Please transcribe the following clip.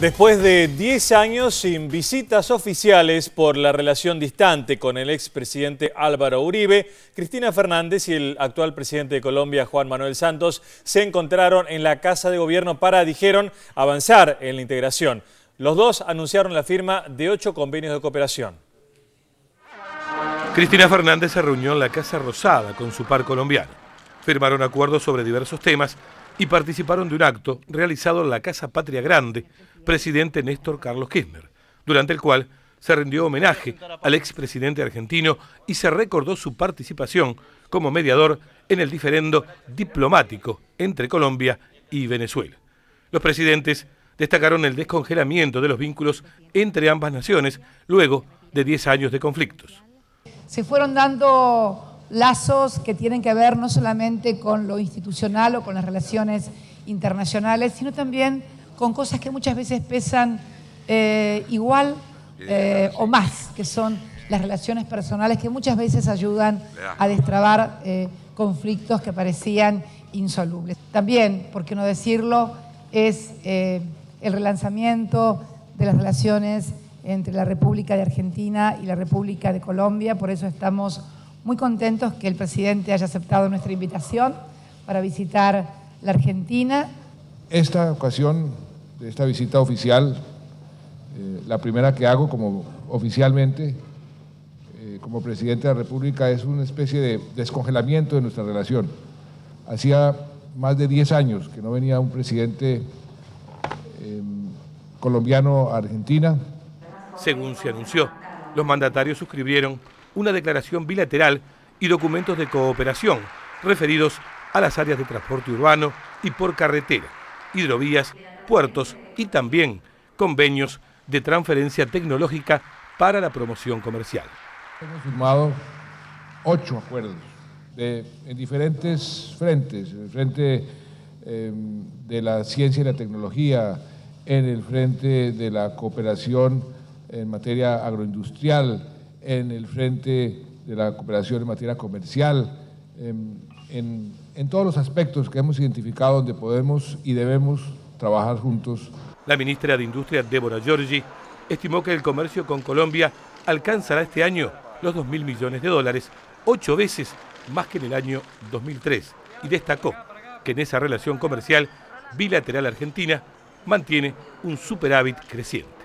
Después de 10 años sin visitas oficiales por la relación distante con el expresidente Álvaro Uribe, Cristina Fernández y el actual presidente de Colombia, Juan Manuel Santos, se encontraron en la Casa de Gobierno para, dijeron, avanzar en la integración. Los dos anunciaron la firma de ocho convenios de cooperación. Cristina Fernández se reunió en la Casa Rosada con su par colombiano. Firmaron acuerdos sobre diversos temas y participaron de un acto realizado en la Casa Patria Grande, presidente Néstor Carlos Kirchner, durante el cual se rindió homenaje al expresidente argentino y se recordó su participación como mediador en el diferendo diplomático entre Colombia y Venezuela. Los presidentes destacaron el descongelamiento de los vínculos entre ambas naciones luego de 10 años de conflictos. Se fueron dando lazos que tienen que ver no solamente con lo institucional o con las relaciones internacionales, sino también con cosas que muchas veces pesan eh, igual eh, o más, que son las relaciones personales que muchas veces ayudan a destrabar eh, conflictos que parecían insolubles. También, por qué no decirlo, es el relanzamiento de las relaciones entre la República de Argentina y la República de Colombia, por eso estamos muy contentos que el presidente haya aceptado nuestra invitación para visitar la Argentina. Esta ocasión, esta visita oficial, eh, la primera que hago como oficialmente, eh, como presidente de la República, es una especie de descongelamiento de nuestra relación. Hacía más de 10 años que no venía un presidente eh, colombiano a Argentina. Según se anunció, los mandatarios suscribieron una declaración bilateral y documentos de cooperación referidos a las áreas de transporte urbano y por carretera, hidrovías, puertos y también convenios de transferencia tecnológica para la promoción comercial. Hemos firmado ocho acuerdos en diferentes frentes, en el frente em, de la ciencia y la tecnología, en el frente de la cooperación en materia agroindustrial, en el frente de la cooperación en materia comercial, en, todos los aspectos que hemos identificado donde podemos y debemos trabajar juntos. La ministra de Industria, Débora Giorgi, estimó que el comercio con Colombia alcanzará este año los 2 mil millones de dólares, ocho veces más que en el año 2003, y destacó que en esa relación comercial bilateral argentina mantiene un superávit creciente.